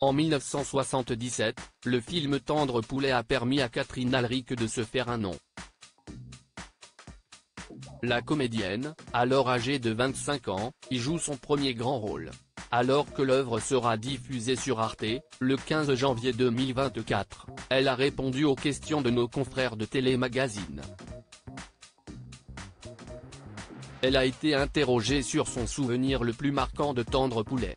En 1977, le film Tendre Poulet a permis à Catherine Alric de se faire un nom. La comédienne, alors âgée de 25 ans, y joue son premier grand rôle. Alors que l'œuvre sera diffusée sur Arte, le 15 janvier 2024, elle a répondu aux questions de nos confrères de Télémagazine. Elle a été interrogée sur son souvenir le plus marquant de Tendre Poulet.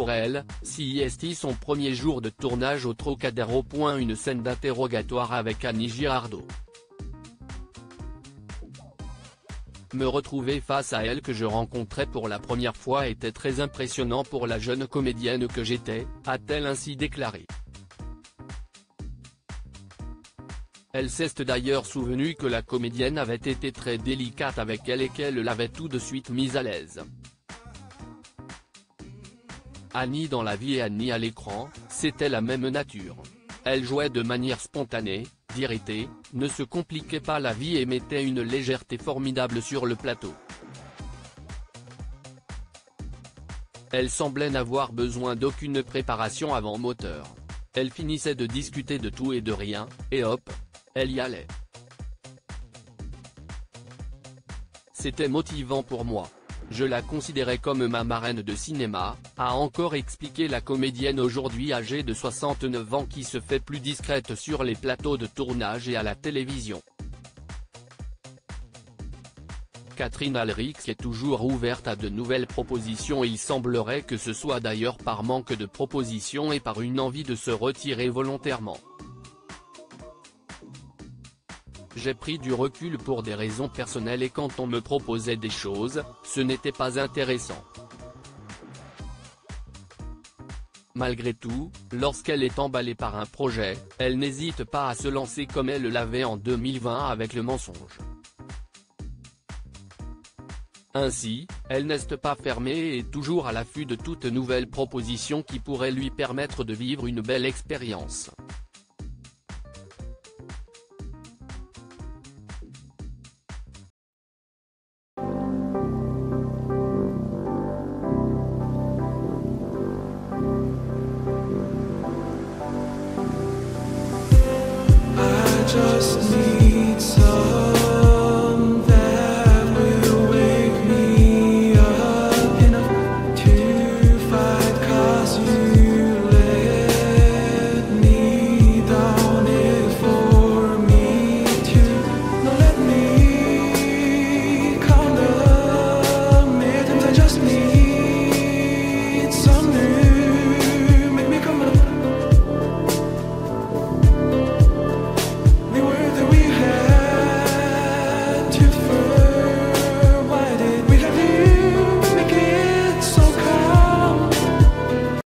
Pour elle, CIST son premier jour de tournage au Trocadéro. Une scène d'interrogatoire avec Annie Girardot. Me retrouver face à elle que je rencontrais pour la première fois était très impressionnant pour la jeune comédienne que j'étais, a-t-elle ainsi déclaré. Elle s'est d'ailleurs souvenue que la comédienne avait été très délicate avec elle et qu'elle l'avait tout de suite mise à l'aise. Annie dans la vie et Annie à l'écran, c'était la même nature. Elle jouait de manière spontanée, d'irrité, ne se compliquait pas la vie et mettait une légèreté formidable sur le plateau. Elle semblait n'avoir besoin d'aucune préparation avant moteur. Elle finissait de discuter de tout et de rien, et hop, elle y allait. C'était motivant pour moi. Je la considérais comme ma marraine de cinéma, a encore expliqué la comédienne aujourd'hui âgée de 69 ans qui se fait plus discrète sur les plateaux de tournage et à la télévision. Catherine Alrix est toujours ouverte à de nouvelles propositions et il semblerait que ce soit d'ailleurs par manque de propositions et par une envie de se retirer volontairement. J'ai pris du recul pour des raisons personnelles et quand on me proposait des choses, ce n'était pas intéressant. Malgré tout, lorsqu'elle est emballée par un projet, elle n'hésite pas à se lancer comme elle l'avait en 2020 avec le mensonge. Ainsi, elle n'est pas fermée et est toujours à l'affût de toute nouvelle proposition qui pourrait lui permettre de vivre une belle expérience.